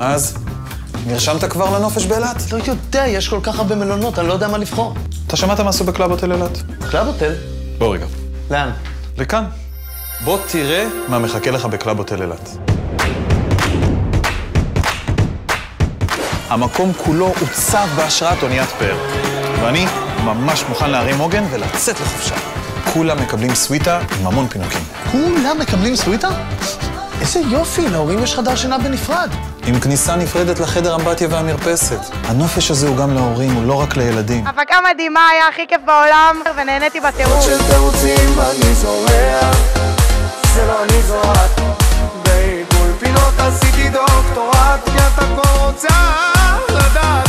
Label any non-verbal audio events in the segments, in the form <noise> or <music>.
אז, נרשמת כבר לנופש באילת? לא יודע, יש כל כך הרבה מלונות, אני לא יודע מה לבחור. אתה שמעת מה עשו בקלאב הוטל אילת? קלאב הוטל? בוא רגע. לאן? לכאן. בוא תראה מה מחכה לך בקלאב הוטל אילת. המקום כולו עוצב בהשראת אוניית פאר, ואני ממש מוכן להרים עוגן ולצאת לחופשה. כולם מקבלים סוויטה עם המון פינוקים. כולם מקבלים סוויטה? איזה יופי, להורים יש חדר שינה בנפרד. עם כניסה נפרדת לחדר אמבטיה והמרפסת. הנופש הזה הוא גם להורים, הוא לא רק לילדים. הפקה מדהימה, היה הכי כיף בעולם, ונהניתי בטירוף. של תירוצים אני זורח, זה לא אני זו את. בעיגול פינות עשיתי דוקטורט, כי את הכל רוצה לדעת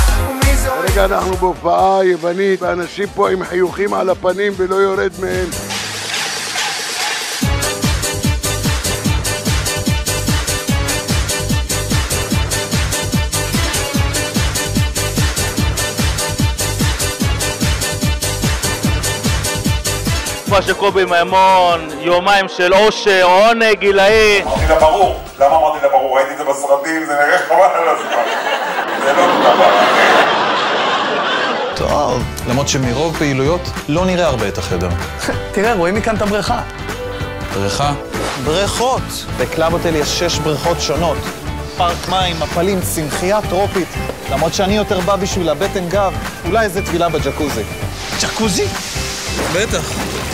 כרגע אנחנו בהופעה יוונית, ואנשים פה עם חיוכים על הפנים ולא יורד מהם. תקופה של קובי מימון, יומיים של אושר, עונג גילאי. אמרתי לה ברור. למה אמרתי לה ברור? ראיתי את זה בסרטים, זה נראה חבל על הזמן. זה לא דבר. טוב. למרות שמרוב פעילויות לא נראה הרבה את החדר. <laughs> תראה, רואים מכאן את הבריכה. בריכה? בריכות! בקלאב הוטל יש שש בריכות שונות. פארק מים, מפלים, צמחייה טרופית. למרות שאני יותר בא בשביל הבטן גב, אולי איזה טבילה בג'קוזי. ג'קוזי? בטח.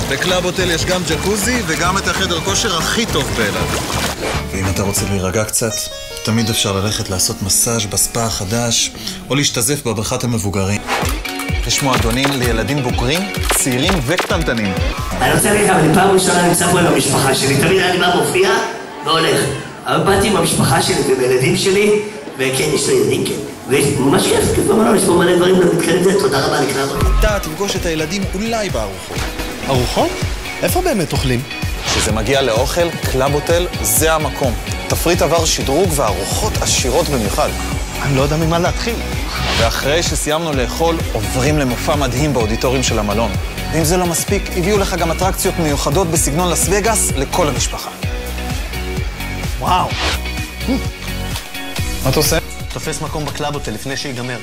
בקלאב הוטל יש גם ג'קוזי וגם את החדר כושר הכי טוב באילת. ואם אתה רוצה להירגע קצת, תמיד אפשר ללכת לעשות מסאז' בספא החדש, או להשתזף בבריכת המבוגרים. יש מועדונים לילדים בוגרים, צעירים וקטנטנים. אני רוצה להגיד לך, אני פעם ראשונה נמצא פה עם המשפחה שלי. תמיד אני בא מופיע והולך. אבל באתי עם המשפחה שלי ועם הילדים שלי, וכן, יש לי ילדים, כן. וממש כיף, כיף במלון, יש פה מלא דברים למתקדם זה, תודה רבה לקראת. אתה תפגוש את הילדים אולי בארוחות. ארוחות? איפה באמת אוכלים? כשזה מגיע לאוכל, קלאב הוטל זה המקום. תפריט עבר שדרוג וארוחות עשירות במיוחד. אני לא יודע ממה להתחיל. ואחרי שסיימנו לאכול, עוברים למופע מדהים באודיטוריום של המלון. ואם זה לא מספיק, הביאו לך גם אטרקציות מיוחדות בסגנון לאס וגאס לכל המשפחה. וואו. מה אתה עושה? תופס מקום בקלאב הוטל לפני שיגמר.